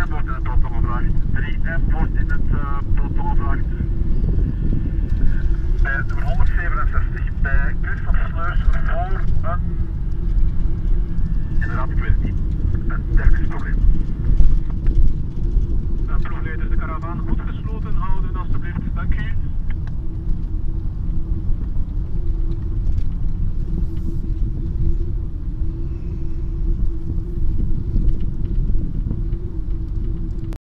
3M eh, eh, wordt in het eh, peloton gevraagd. 3M wordt in het uh, gevraagd. Bij nummer 167, bij Christophe Sleurs voor een... Inderdaad, ik weet het niet. Een technisch probleem.